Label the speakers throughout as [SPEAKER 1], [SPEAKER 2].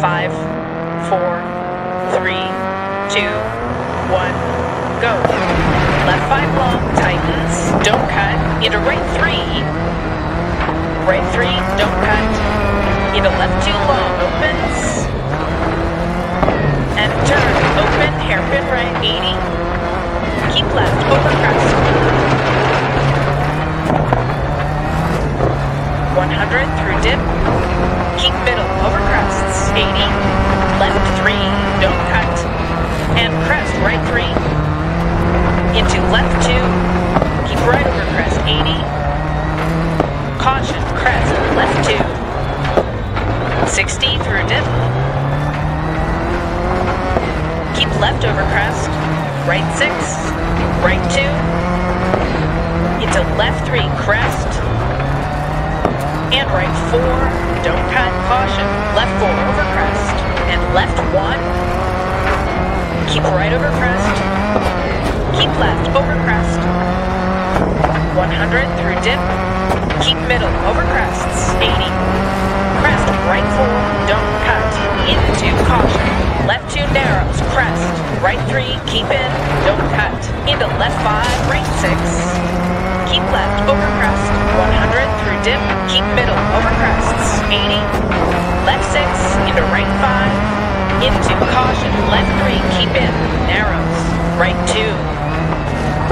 [SPEAKER 1] Five, four, three, two, one, go. Left five long, tightens, don't cut, into right three. Right three, don't cut, into left two long, opens. And turn, open, hairpin right, 80. Keep left, over crest. Right 6. Right 2. Into left 3, crest. And right four, don't cut, caution, left four over crest, and left one, keep right over crest, keep left over crest, 100 through dip, keep middle over crests, 80, crest, right four, don't cut, into caution, left two narrows, crest, right three, keep in, don't cut, into left five, right six, keep left over crest, 100 through dip, keep middle over crests, 80, left 6, into right 5, into caution, left 3, keep in, narrows, right 2,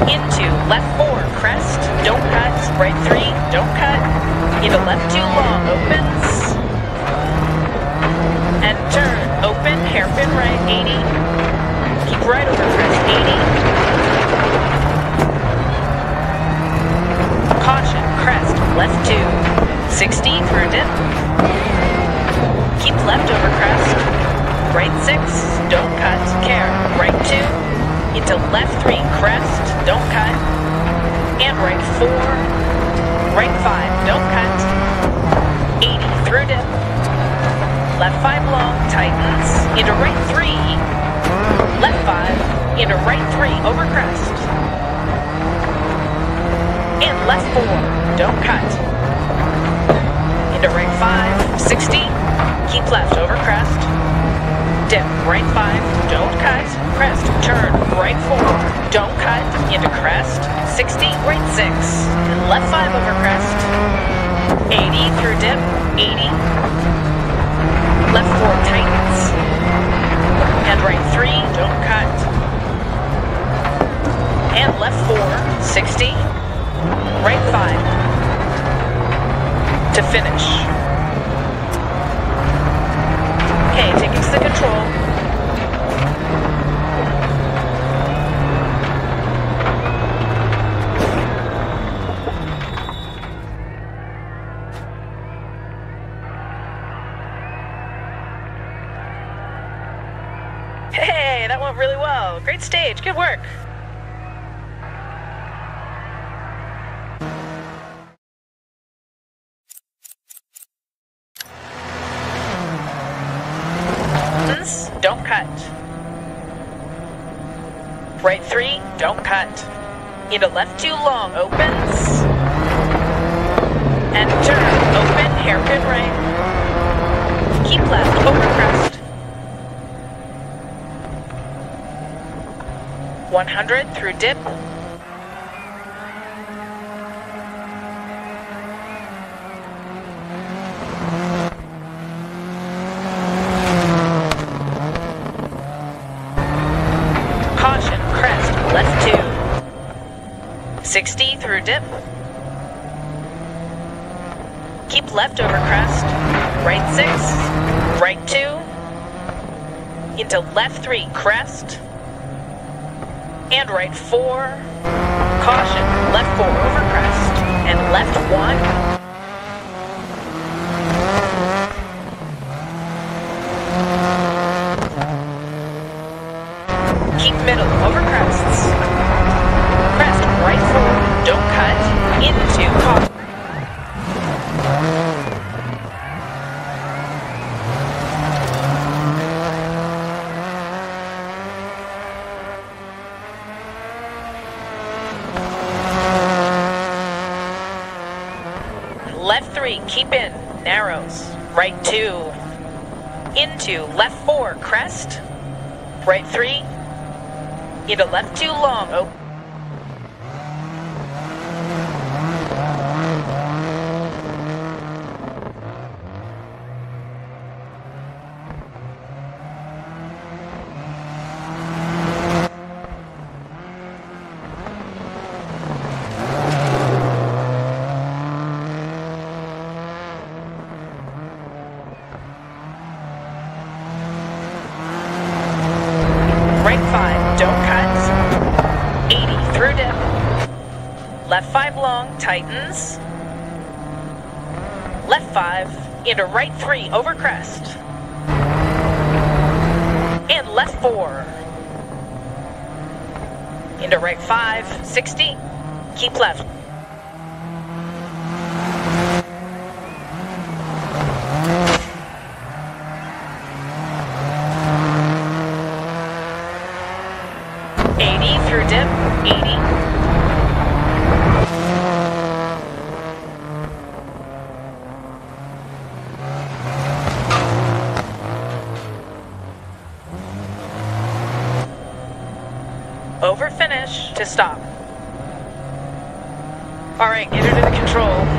[SPEAKER 1] into left 4, crest, don't cut, right 3, don't cut, into left 2, long, opens, and turn, right, 80, keep right over crest, 80, Caution, crest, left 2. 60 through dip. Keep left over crest. Right 6, don't cut, care. Right 2, into left 3, crest, don't cut. And right 4, right 5, don't cut. 5 long, tightens. Into right 3, left 5, into right 3, over crest and left four, don't cut. Into right five, 60, keep left over crest. Dip, right five, don't cut, crest, turn, right four, don't cut, into crest, 60, right six, left five over crest. 80 through dip, 80. Left four tightens. And right three, don't cut. And left four, 60. Right five. To finish. Okay, taking the control. That went really well. Great stage. Good work. Don't cut. Right three, don't cut. Into left two long, opens. And turn, open, hairpin right. Keep left, over crest. 100 through dip. Caution, crest, left two. 60 through dip. Keep left over crest. Right six. Right two. Into left three, crest. And right four. Caution, left four over crest. And left one. Keep middle over crests. Crest right four, don't cut. Into caution. Left three, keep in. Narrows. Right two. into left four, crest, right three, into left two, long, oh. Right five, don't cut. 80 through dip. Left tightens. Left five, into right three, over crest. And left four. Into right five, 60. Keep left. Eighty through dip, eighty. Over finish to stop. All right, get her to the control.